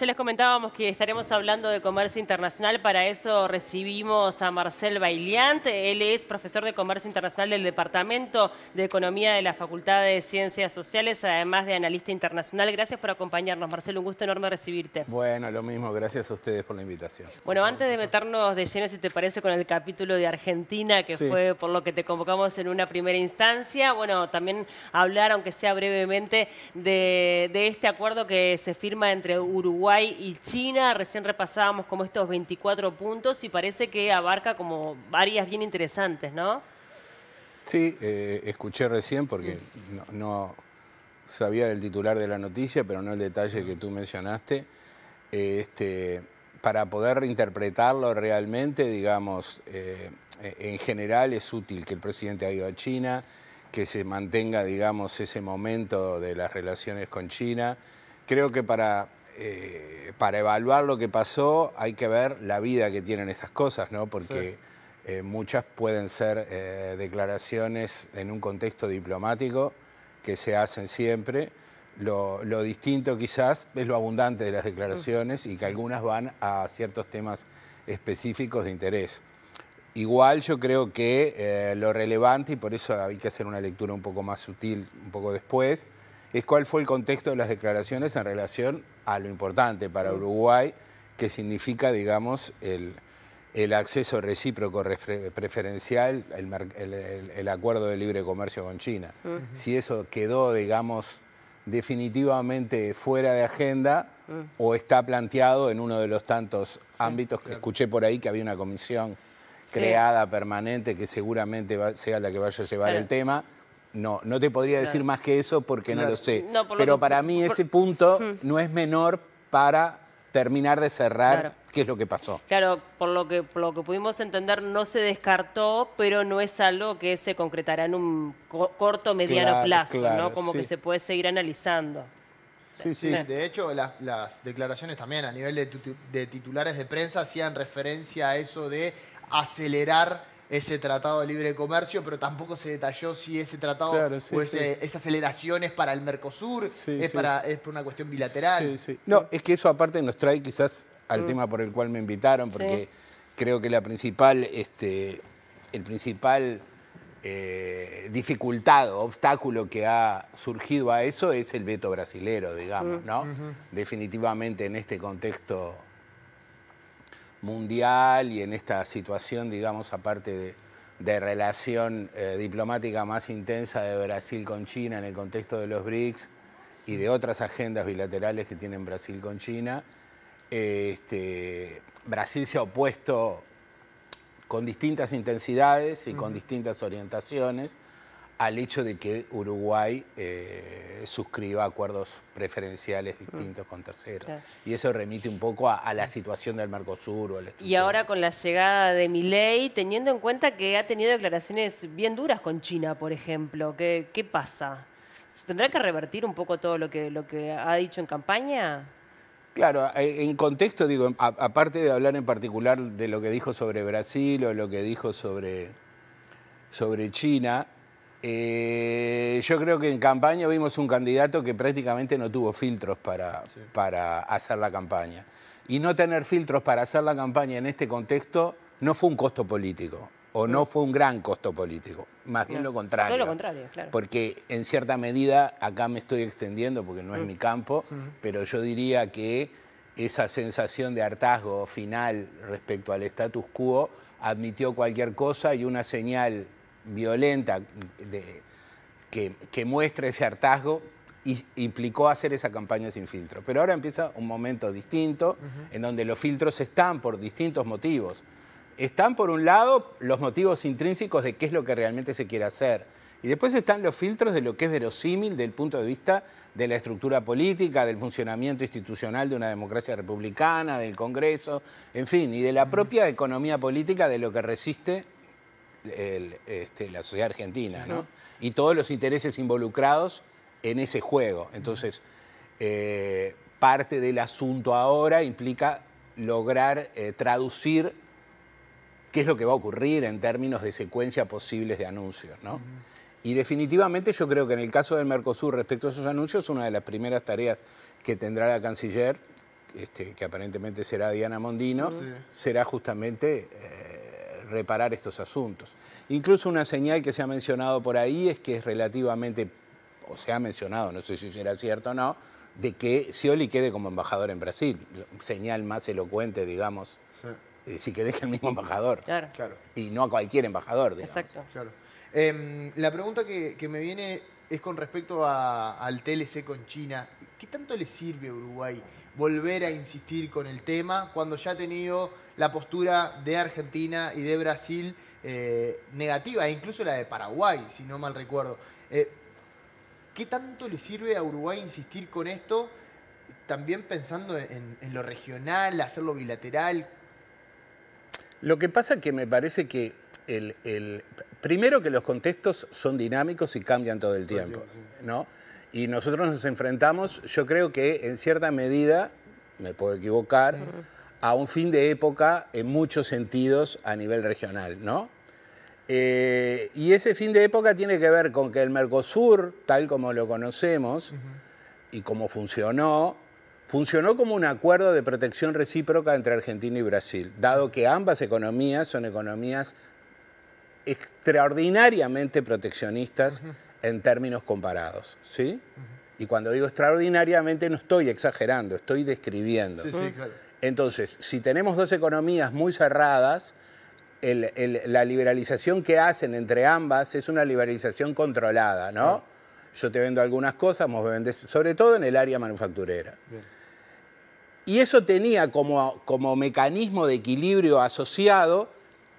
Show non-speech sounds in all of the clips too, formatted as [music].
Ya les comentábamos que estaremos hablando de comercio internacional, para eso recibimos a Marcel Bailiant, él es profesor de comercio internacional del Departamento de Economía de la Facultad de Ciencias Sociales, además de analista internacional. Gracias por acompañarnos, Marcel, un gusto enorme recibirte. Bueno, lo mismo, gracias a ustedes por la invitación. Bueno, antes de meternos de lleno, si te parece, con el capítulo de Argentina, que fue por lo que te convocamos en una primera instancia, bueno, también hablar, aunque sea brevemente, de, de este acuerdo que se firma entre Uruguay Uruguay y China. Recién repasábamos como estos 24 puntos y parece que abarca como varias bien interesantes, ¿no? Sí, eh, escuché recién porque no, sabía del titular de la noticia, pero no el detalle que tú mencionaste. Este, para poder interpretarlo realmente, digamos, eh, en general es útil que el presidente haya ido a China, que se mantenga, digamos, ese momento de las relaciones con China. Creo que para eh, para evaluar lo que pasó hay que ver la vida que tienen estas cosas, ¿no? Porque eh, muchas pueden ser eh, declaraciones en un contexto diplomático que se hacen siempre. Lo, distinto quizás es lo abundante de las declaraciones y que algunas van a ciertos temas específicos de interés. Igual yo creo que lo relevante, y por eso hay que hacer una lectura un poco más sutil un poco después, es cuál fue el contexto de las declaraciones en relación a lo importante para Uruguay, que significa, digamos, el, acceso recíproco preferencial, el, acuerdo de libre comercio con China. Si eso quedó, digamos, definitivamente fuera de agenda o está planteado en uno de los tantos ámbitos que escuché por ahí que había una comisión creada permanente que seguramente sea la que vaya a llevar el tema no, no te podría decir más que eso porque no lo sé. Pero para mí ese punto no es menor para terminar de cerrar qué es lo que pasó. Claro, por lo que, por lo que pudimos entender no se descartó, pero no es algo que se concretará en un corto mediano plazo, ¿no? Como que se puede seguir analizando. Sí, sí. De hecho, las, declaraciones también a nivel de titulares de prensa hacían referencia a eso de acelerar ese tratado de libre comercio, pero tampoco se detalló si ese tratado o esa aceleración es para el Mercosur, es, Para, es por una cuestión bilateral. No, es que eso aparte nos trae quizás al mm. tema por el cual me invitaron, porque creo que la principal, este, el principal eh, dificultad obstáculo que ha surgido a eso es el veto brasilero, digamos, mm. ¿no? Definitivamente en este contexto mundial y en esta situación, digamos, aparte de, relación eh, diplomática más intensa de Brasil con China en el contexto de los BRICS y de otras agendas bilaterales que tienen Brasil con China, este, Brasil se ha opuesto con distintas intensidades y con distintas orientaciones al hecho de que Uruguay eh, suscriba acuerdos preferenciales distintos con terceros. Y eso remite un poco a, la situación del Mercosur. O y ahora con la llegada de Milei, teniendo en cuenta que ha tenido declaraciones bien duras con China, por ejemplo, ¿qué, qué pasa? ¿Tendrá que revertir un poco todo lo que, lo que ha dicho en campaña? Claro, eh, en contexto, digo, aparte de hablar en particular de lo que dijo sobre Brasil o lo que dijo sobre, sobre China, eh, yo creo que en campaña vimos un candidato que prácticamente no tuvo filtros para, para hacer la campaña. Y no tener filtros para hacer la campaña en este contexto no fue un costo político o no fue un gran costo político, más bien lo contrario. lo contrario, claro. Porque en cierta medida, acá me estoy extendiendo porque no es mm. mi campo, pero yo diría que esa sensación de hartazgo final respecto al status quo admitió cualquier cosa y una señal violenta que, que, muestra ese hartazgo y implicó hacer esa campaña sin filtro. Pero ahora empieza un momento distinto en donde los filtros están por distintos motivos. Están por un lado los motivos intrínsecos de qué es lo que realmente se quiere hacer. Y después están los filtros de lo que es verosímil del punto de vista de la estructura política, del funcionamiento institucional de una democracia republicana, del Congreso, en fin, y de la propia economía política de lo que resiste este, la sociedad argentina, ¿no? Y todos los intereses involucrados en ese juego. Entonces, eh, parte del asunto ahora implica lograr eh, traducir qué es lo que va a ocurrir en términos de secuencia posibles de anuncios, ¿no? Y definitivamente yo creo que en el caso del Mercosur respecto a esos anuncios, una de las primeras tareas que tendrá la canciller este, que aparentemente será Diana Mondino, será justamente eh, reparar estos asuntos. Incluso una señal que se ha mencionado por ahí es que es relativamente, o se ha mencionado, no sé si será cierto o no, de que Scioli quede como embajador en Brasil. Señal más elocuente, digamos, sí. si que deje el mismo embajador. Claro. Y no a cualquier embajador, digamos. Exacto. Claro. Em, la pregunta que, me viene es con respecto al TLC con China. ¿Qué tanto le sirve a Uruguay volver a insistir con el tema cuando ya ha tenido la postura de Argentina y de Brasil eh, negativa, e incluso la de Paraguay, si no mal recuerdo? Eh, ¿Qué tanto le sirve a Uruguay insistir con esto? También pensando en, lo regional, hacerlo bilateral. Lo que pasa es que me parece que el, primero que los contextos son dinámicos y cambian todo el tiempo, ¿no? Y nosotros nos enfrentamos, yo creo que en cierta medida, me puedo equivocar, a un fin de época en muchos sentidos a nivel regional, ¿no? Eh, y ese fin de época tiene que ver con que el Mercosur, tal como lo conocemos y como funcionó, funcionó como un acuerdo de protección recíproca entre Argentina y Brasil, dado que ambas economías son economías extraordinariamente proteccionistas en términos comparados, ¿sí? Y cuando digo extraordinariamente no estoy exagerando, estoy describiendo. Entonces, si tenemos dos economías muy cerradas, la liberalización que hacen entre ambas es una liberalización controlada, ¿no? Yo te vendo algunas cosas, vos vendes, sobre todo en el área manufacturera. Y eso tenía como, como mecanismo de equilibrio asociado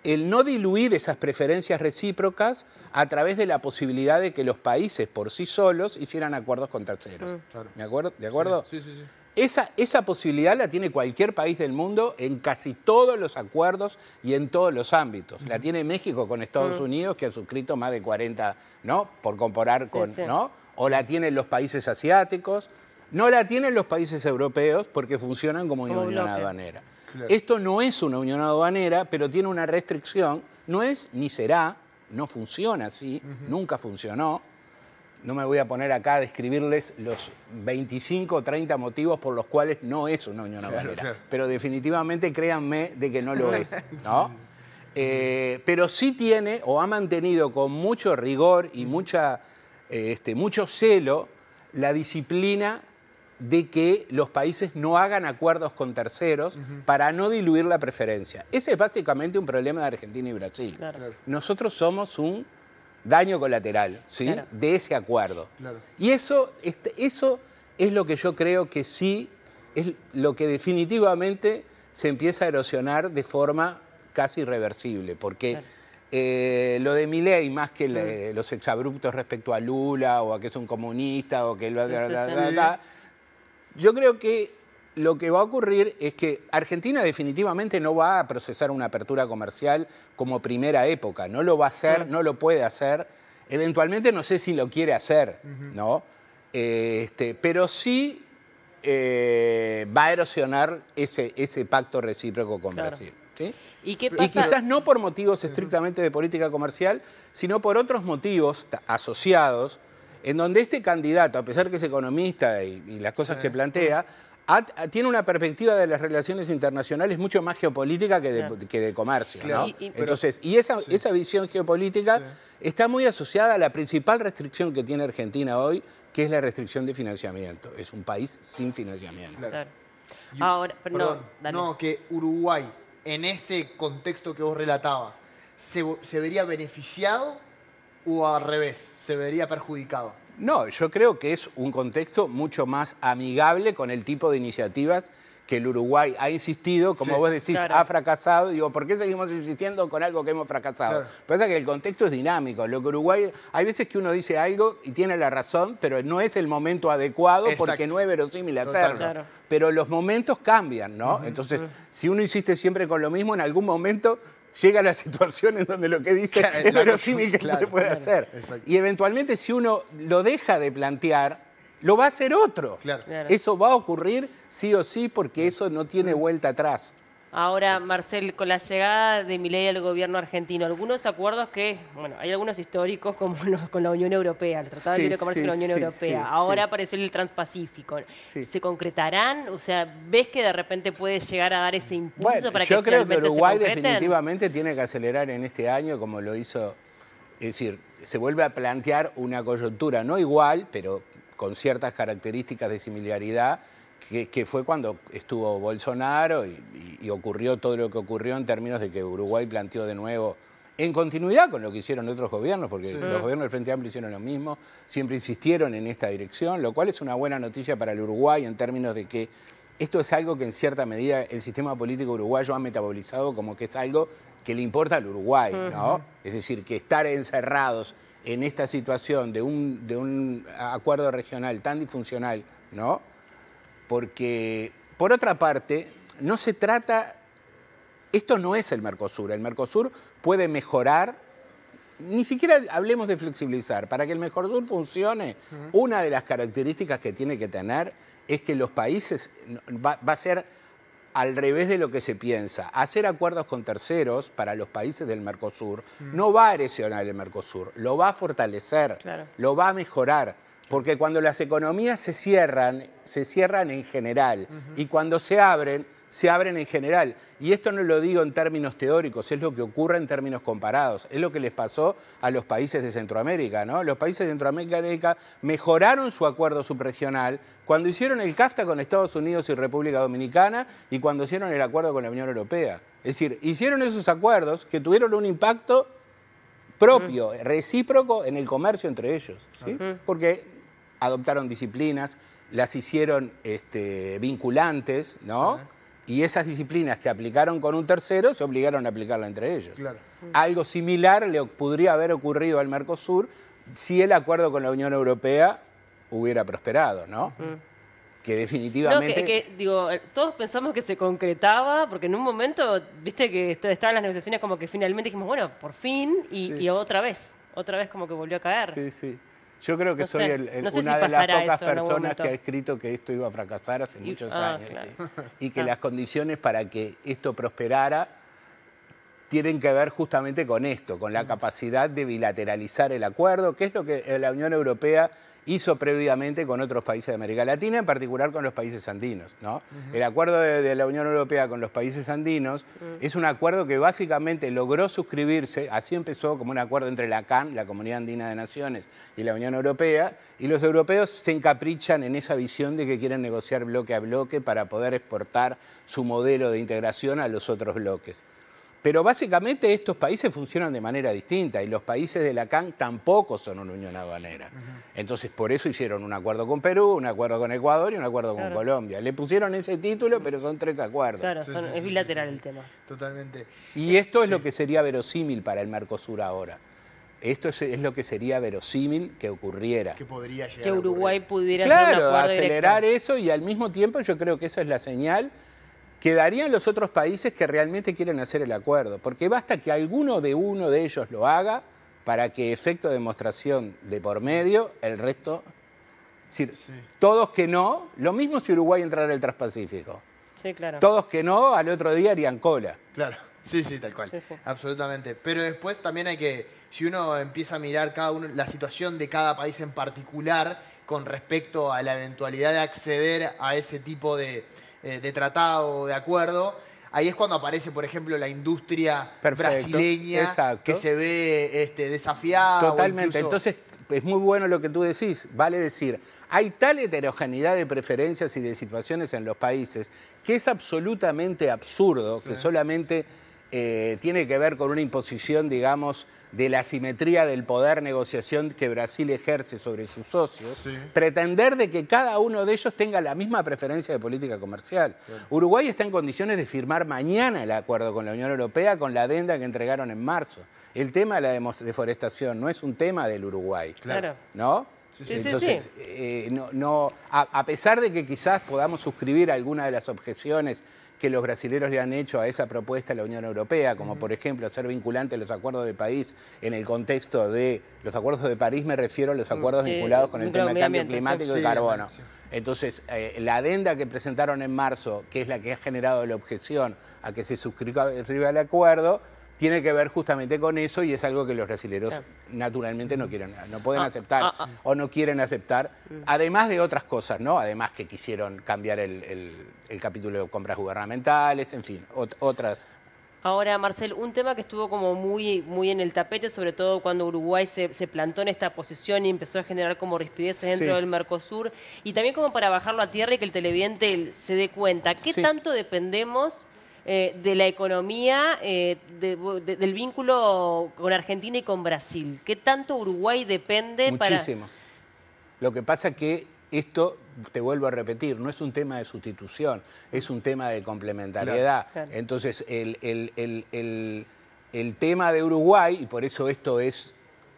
el no diluir esas preferencias recíprocas a través de la posibilidad de que los países por sí solos hicieran acuerdos con terceros. ¿De acuerdo? ¿De acuerdo? sí, sí. sí. Esa, esa, posibilidad la tiene cualquier país del mundo en casi todos los acuerdos y en todos los ámbitos. La tiene México con Estados Unidos, que ha suscrito más de 40, ¿no? Por comparar con, ¿no? O la tienen los países asiáticos. No la tienen los países europeos porque funcionan como, una unión aduanera. Esto no es una unión aduanera, pero tiene una restricción. No es ni será, no funciona así, nunca funcionó. No me voy a poner acá a describirles los 25 o 30 motivos por los cuales no es una unión aduanera, pero definitivamente créanme de que no lo es, [laughs] eh, pero sí tiene o ha mantenido con mucho rigor y mucha, eh, este, mucho celo la disciplina de que los países no hagan acuerdos con terceros para no diluir la preferencia. Ese es básicamente un problema de Argentina y Brasil. Nosotros somos un daño colateral ¿sí? de ese acuerdo. Y eso, este, eso es lo que yo creo que sí es lo que definitivamente se empieza a erosionar de forma casi irreversible, porque eh, lo de Milei, más que los exabruptos respecto a Lula o a que es un comunista o que... Lo, yo creo que lo que va a ocurrir es que Argentina definitivamente no va a procesar una apertura comercial como primera época, no lo va a hacer, no lo puede hacer, eventualmente no sé si lo quiere hacer, ¿no? Este, pero sí eh, va a erosionar ese, ese pacto recíproco con Brasil. ¿Y, quizás no por motivos estrictamente de política comercial, sino por otros motivos asociados, en donde este candidato, a pesar que es economista y, las cosas que plantea, tiene una perspectiva de las relaciones internacionales mucho más geopolítica que de, comercio. Y, Entonces, y esa, esa visión geopolítica está muy asociada a la principal restricción que tiene Argentina hoy, que es la restricción de financiamiento. Es un país sin financiamiento. Ahora, no, no, que Uruguay, en ese contexto que vos relatabas, ¿se, ¿se vería beneficiado o al revés, se vería perjudicado? No, yo creo que es un contexto mucho más amigable con el tipo de iniciativas que el Uruguay ha insistido, como vos decís, ha fracasado. Digo, ¿por qué seguimos insistiendo con algo que hemos fracasado? Pasa que el contexto es dinámico. Lo que Uruguay, hay veces que uno dice algo y tiene la razón, pero no es el momento adecuado porque no es verosímil hacerlo. Pero los momentos cambian, ¿no? Entonces, si uno insiste siempre con lo mismo, en algún momento llega a la situación en donde lo que dice es verosímil que se puede hacer. Y eventualmente si uno lo deja de plantear, lo va a hacer otro. Eso va a ocurrir sí o sí porque eso no tiene vuelta atrás. Ahora, Marcel, con la llegada de Milei al gobierno argentino, algunos acuerdos que, bueno, hay algunos históricos como [laughs] los con la Unión Europea, el Tratado de Libre Comercio con la Unión Europea. Ahora apareció el Transpacífico. ¿Se concretarán? O sea, ¿ves que de repente puede llegar a dar ese impulso para que Yo creo que Uruguay definitivamente tiene que acelerar en este año como lo hizo, es decir, se vuelve a plantear una coyuntura no igual, pero con ciertas características de similaridad que, fue cuando estuvo Bolsonaro y, ocurrió todo lo que ocurrió en términos de que Uruguay planteó de nuevo, en continuidad con lo que hicieron otros gobiernos, porque los gobiernos del Frente Amplio hicieron lo mismo, siempre insistieron en esta dirección, lo cual es una buena noticia para el Uruguay en términos de que esto es algo que en cierta medida el sistema político uruguayo ha metabolizado como que es algo que le importa al Uruguay, ¿no? Es decir, que estar encerrados en esta situación de un, de un acuerdo regional tan disfuncional, ¿no? Porque, por otra parte, no se trata, esto no es el Mercosur, el Mercosur puede mejorar, ni siquiera hablemos de flexibilizar, para que el Mercosur funcione, una de las características que tiene que tener es que los países, va, a ser al revés de lo que se piensa. Hacer acuerdos con terceros para los países del Mercosur no va a erosionar el Mercosur, lo va a fortalecer, lo va a mejorar. Porque cuando las economías se cierran, se cierran en general. Y cuando se abren, se abren en general. Y esto no lo digo en términos teóricos, es lo que ocurre en términos comparados. Es lo que les pasó a los países de Centroamérica. ¿no? Los países de Centroamérica mejoraron su acuerdo subregional cuando hicieron el CAFTA con Estados Unidos y República Dominicana y cuando hicieron el acuerdo con la Unión Europea. Es decir, hicieron esos acuerdos que tuvieron un impacto propio, recíproco en el comercio entre ellos. ¿sí? Porque adoptaron disciplinas, las hicieron este, vinculantes, ¿no? Y esas disciplinas que aplicaron con un tercero se obligaron a aplicarla entre ellos. Algo similar le podría haber ocurrido al Mercosur si el acuerdo con la Unión Europea hubiera prosperado, ¿no? que definitivamente... No, que, digo, todos pensamos que se concretaba, porque en un momento, viste que estaban las negociaciones como que finalmente dijimos, bueno, por fin, y, y, otra vez, otra vez como que volvió a caer. Sí, sí. Yo creo que soy una de las pocas personas que ha escrito que esto iba a fracasar hace muchos ah, años. Y que las condiciones para que esto prosperara tienen que ver justamente con esto, con la mm. capacidad de bilateralizar el acuerdo, que es lo que la Unión Europea hizo previamente con otros países de América Latina, en particular con los países andinos. ¿no? El acuerdo de, la Unión Europea con los países andinos es un acuerdo que básicamente logró suscribirse, así empezó como un acuerdo entre la CAN, la Comunidad Andina de Naciones, y la Unión Europea, y los europeos se encaprichan en esa visión de que quieren negociar bloque a bloque para poder exportar su modelo de integración a los otros bloques. Pero básicamente estos países funcionan de manera distinta y los países de la CAN tampoco son una unión aduanera. Entonces, por eso hicieron un acuerdo con Perú, un acuerdo con Ecuador y un acuerdo con Colombia. Le pusieron ese título, pero son tres acuerdos. Claro, es bilateral el tema. Totalmente. Y esto es lo que sería verosímil para el Mercosur ahora. Esto es, lo que sería verosímil que ocurriera. Que podría llegar Que Uruguay pudiera claro, acelerar eso y al mismo tiempo yo creo que eso es la señal quedarían los otros países que realmente quieren hacer el acuerdo, porque basta que alguno de uno de ellos lo haga para que efecto de demostración de por medio, el resto... Es decir, todos que no, lo mismo si Uruguay entrara en el Transpacífico. Sí, claro. Todos que no, al otro día harían cola. Claro, sí, sí, tal cual. Absolutamente. Pero después también hay que, si uno empieza a mirar cada uno, la situación de cada país en particular con respecto a la eventualidad de acceder a ese tipo de, eh, de tratado, de acuerdo, ahí es cuando aparece, por ejemplo, la industria brasileña que se ve este, desafiada. Totalmente. Entonces, es muy bueno lo que tú decís. Vale decir, hay tal heterogeneidad de preferencias y de situaciones en los países que es absolutamente absurdo que solamente eh, tiene que ver con una imposición, digamos, de la simetría del poder negociación que Brasil ejerce sobre sus socios, pretender de que cada uno de ellos tenga la misma preferencia de política comercial. Uruguay está en condiciones de firmar mañana el acuerdo con la Unión Europea con la adenda que entregaron en marzo. El tema de la deforestación no es un tema del Uruguay. Claro. ¿No? Entonces, eh, no, a, pesar de que quizás podamos suscribir alguna de las objeciones que los brasileños le han hecho a esa propuesta a la Unión Europea, como por ejemplo hacer vinculantes los acuerdos de país en el contexto de los acuerdos de París, me refiero a los acuerdos vinculados con el tema del cambio climático y carbono. Entonces, eh, la adenda que presentaron en marzo, que es la que ha generado la objeción a que se suscriba el acuerdo, tiene que ver justamente con eso y es algo que los brasileños naturalmente no quieren, no pueden ah, aceptar ah, ah. o no quieren aceptar, mm. además de otras cosas, ¿no? Además que quisieron cambiar el, capítulo de compras gubernamentales, en fin, otras. Ahora, Marcel, un tema que estuvo como muy, muy en el tapete, sobre todo cuando Uruguay se, plantó en esta posición y empezó a generar como rispideces dentro del Mercosur, y también como para bajarlo a tierra y que el televidente se dé cuenta, ¿qué tanto dependemos eh, de la economía, eh, del vínculo con Argentina y con Brasil? ¿Qué tanto Uruguay depende Muchísimo. Lo que pasa es que esto, te vuelvo a repetir, no es un tema de sustitución, es un tema de complementariedad. Entonces, el, el, tema de Uruguay, y por eso esto es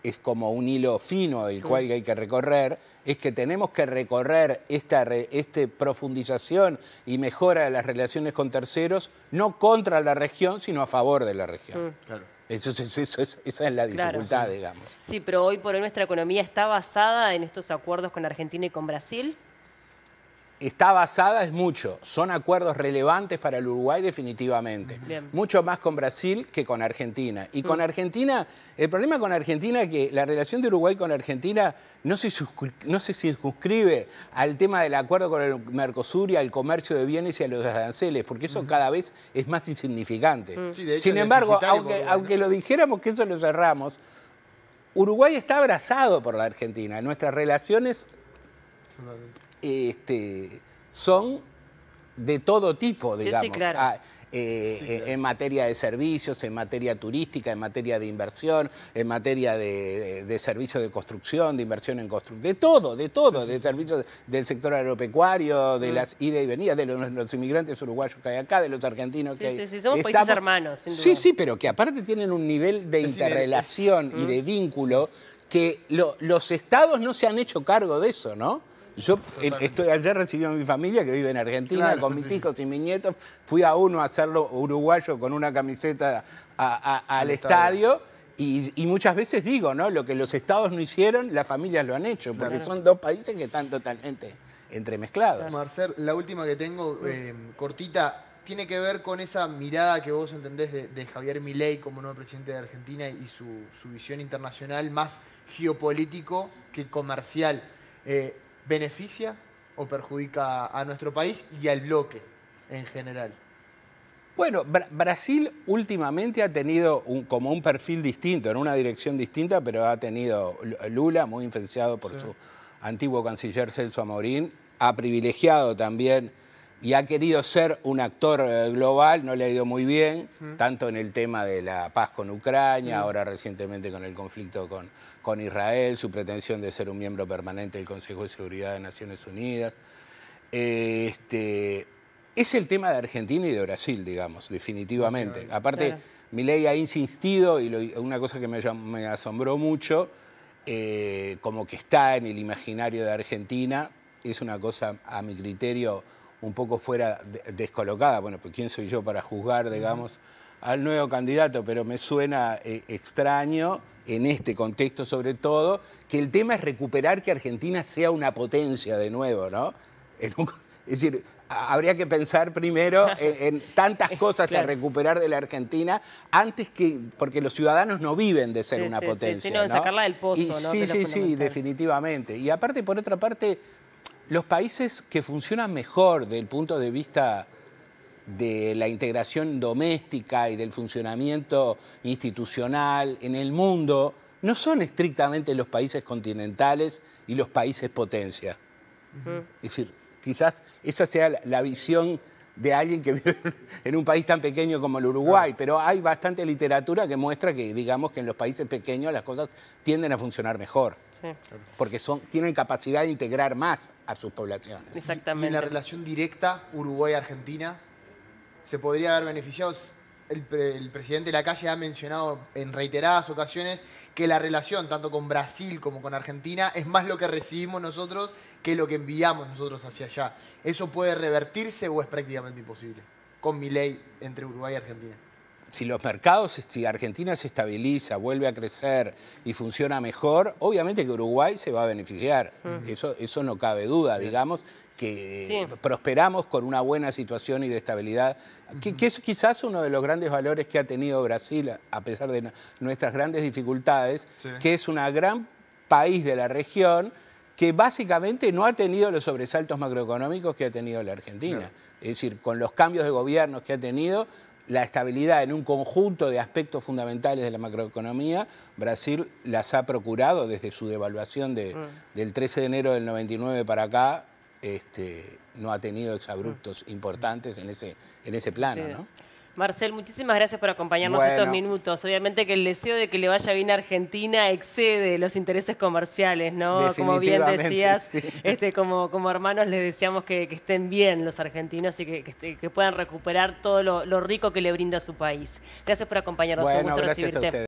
es como un hilo fino del cual hay que recorrer, es que tenemos que recorrer esta este profundización y mejora de las relaciones con terceros, no contra la región, sino a favor de la región. Mm. Eso, esa es la dificultad, digamos. Sí, pero hoy por hoy nuestra economía está basada en estos acuerdos con Argentina y con Brasil está basada es mucho. Son acuerdos relevantes para el Uruguay definitivamente. Mucho más con Brasil que con Argentina. Y con mm. Argentina, el problema con Argentina es que la relación de Uruguay con Argentina no se, no se circunscribe al tema del acuerdo con el Mercosur y al comercio de bienes y a los aranceles, porque eso cada vez es más insignificante. Mm. Sin embargo, aunque, aunque lo dijéramos que eso lo cerramos, Uruguay está abrazado por la Argentina. Nuestras relaciones este, son de todo tipo, digamos. Ah, eh, en materia de servicios, en materia turística, en materia de inversión, en materia de, servicios de construcción, de inversión en construcción, de todo, de todo, de servicios del sector agropecuario, de mm. las ida y venidas, de los, inmigrantes uruguayos que hay acá, de los argentinos que hay. Sí, sí, somos países hermanos. Sí, sí, pero que aparte tienen un nivel de interrelación y de mm. vínculo que los estados no se han hecho cargo de eso, ¿no? Yo eh, estoy, ayer recibí a mi familia que vive en Argentina con mis hijos y mis nietos. Fui a uno a hacerlo uruguayo con una camiseta al estadio. Y, muchas veces digo, ¿no? Lo que los estados no hicieron, las familias lo han hecho, porque son dos países que están totalmente entremezclados. Marcel, la última que tengo, eh, cortita, tiene que ver con esa mirada que vos entendés de, Javier Milei como nuevo presidente de Argentina y su, visión internacional más geopolítico que comercial. Eh, beneficia o perjudica a nuestro país y al bloque en general? Bueno, Brasil últimamente ha tenido un, como un perfil distinto, en una dirección distinta, pero ha tenido Lula, muy influenciado por su antiguo canciller Celso Amorín, ha privilegiado también y ha querido ser un actor eh, global, no le ha ido muy bien, tanto en el tema de la paz con Ucrania, ahora recientemente con el conflicto con, con Israel, su pretensión de ser un miembro permanente del Consejo de Seguridad de Naciones Unidas. Este, es el tema de Argentina y de Brasil, digamos, definitivamente. Aparte, mi ley ha insistido, y una cosa que me, asombró mucho, eh, como que está en el imaginario de Argentina, es una cosa, a mi criterio, un poco fuera descolocada. Bueno, pues quién soy yo para juzgar, digamos, al nuevo candidato, pero me suena eh, extraño en este contexto sobre todo, que el tema es recuperar que Argentina sea una potencia de nuevo, ¿no? es decir, habría que pensar primero en, tantas [laughs] cosas a recuperar de la Argentina antes que, porque los ciudadanos no viven de ser una potencia. Sí, sino de sacarla del pozo, ¿no? Sí, sí, sí, definitivamente. Y aparte, por otra parte, los países que funcionan mejor desde el punto de vista de la integración doméstica y del funcionamiento institucional en el mundo no son estrictamente los países continentales y los países potencia. Es decir, quizás esa sea la visión de alguien que [laughs] vive en un país tan pequeño como el Uruguay, pero hay bastante literatura que muestra que, digamos, que en los países pequeños las cosas tienden a funcionar mejor. Porque son, tienen capacidad de integrar más a sus poblaciones. Exactamente. Y en la relación directa Uruguay-Argentina, se podría haber beneficiado. El, el, presidente de la calle ha mencionado en reiteradas ocasiones que la relación tanto con Brasil como con Argentina es más lo que recibimos nosotros que lo que enviamos nosotros hacia allá. ¿Eso puede revertirse o es prácticamente imposible con mi ley entre Uruguay y Argentina? Si los mercados, si Argentina se estabiliza, vuelve a crecer y funciona mejor, obviamente que Uruguay se va a beneficiar. eso, eso no cabe duda, digamos que prosperamos con una buena situación y de estabilidad, que, es quizás uno de los grandes valores que ha tenido Brasil, a pesar de nuestras grandes dificultades, que es un gran país de la región que básicamente no ha tenido los sobresaltos macroeconómicos que ha tenido la Argentina. Es decir, con los cambios de gobiernos que ha tenido, la estabilidad en un conjunto de aspectos fundamentales de la macroeconomía, Brasil las ha procurado desde su devaluación de, mm. del 13 de enero del 99 para acá, este, no ha tenido exabruptos importantes en ese, en ese plano. ¿no? Marcel, muchísimas gracias por acompañarnos estos minutos. Obviamente que el deseo de que le vaya bien a Argentina excede los intereses comerciales, ¿no? Como bien decías, [laughs] este, como, como hermanos les deseamos que, estén bien los argentinos y que, que, puedan recuperar todo lo, rico que le brinda su país. Gracias por acompañarnos. Bueno, Un gusto recibirte.